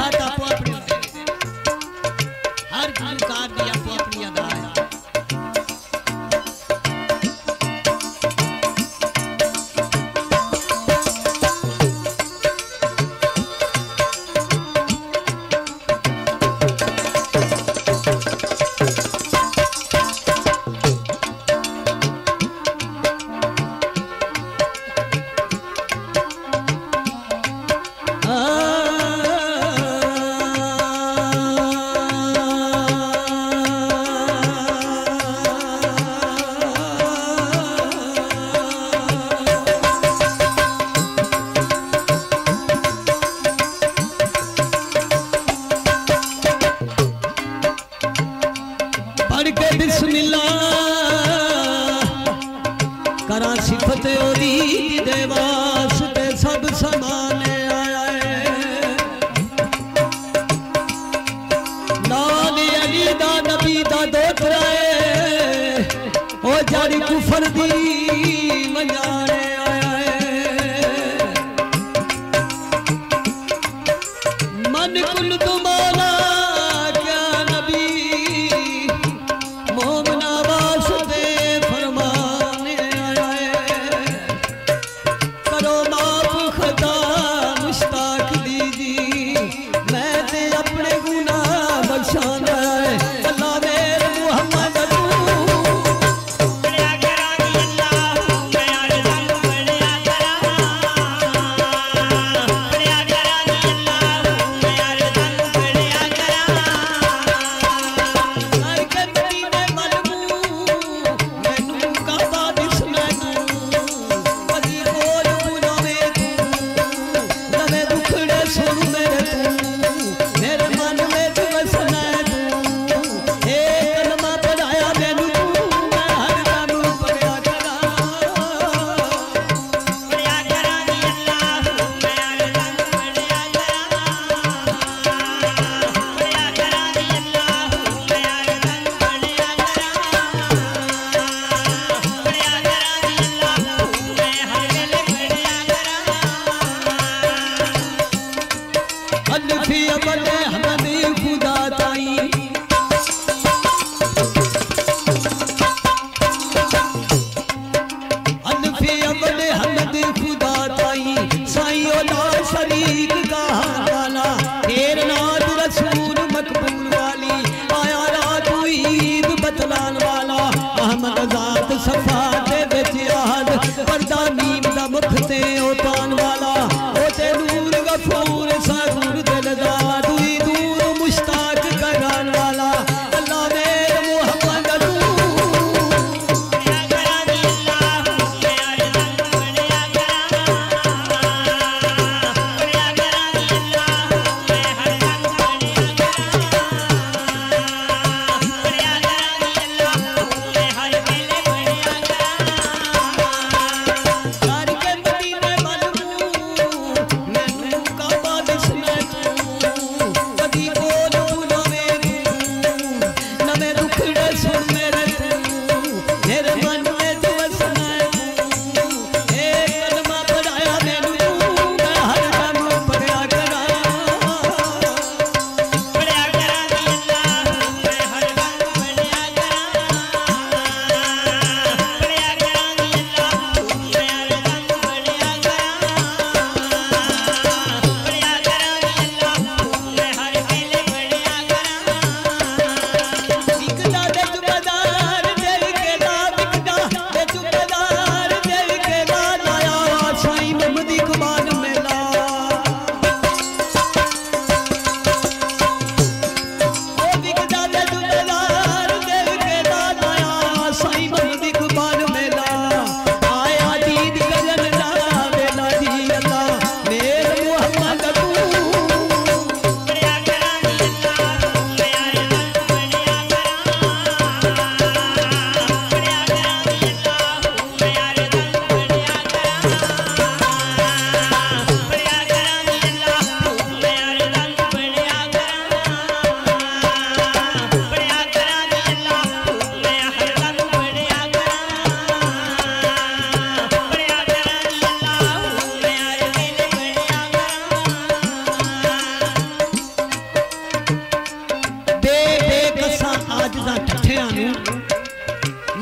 खाता पोपड़ी कर दी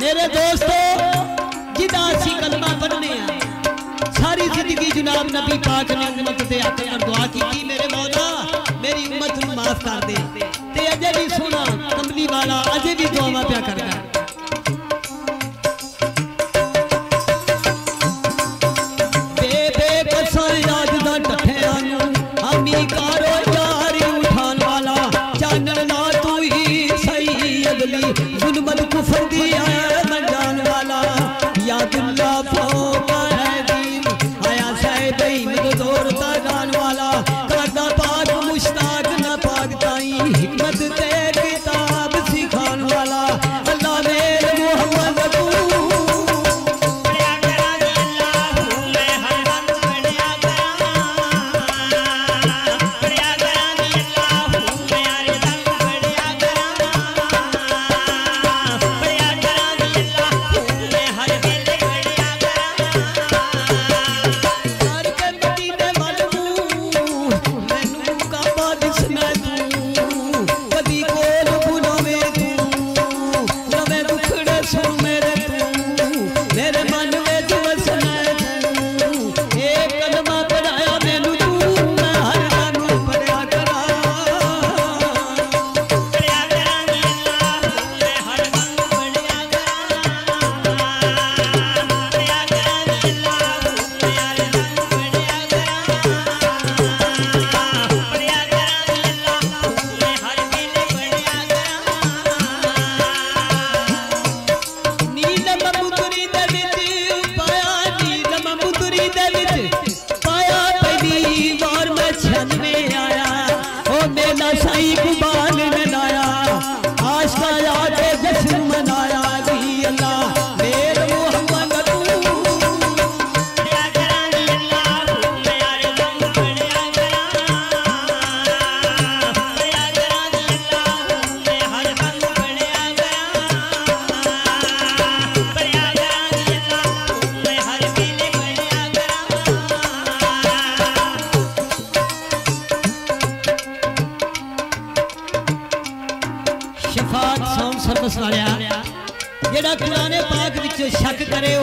मेरे दोस्तों जिदासी कलमा पढ़ने सारी ज़िंदगी जनाब नबी पाक ने उम्मत से आके दुआ की मेरे मौला, मेरी उम्मत माफ़ कर दे। ते भी सुना कंपनी वाला अजे भी दुआ क्या करता है। करे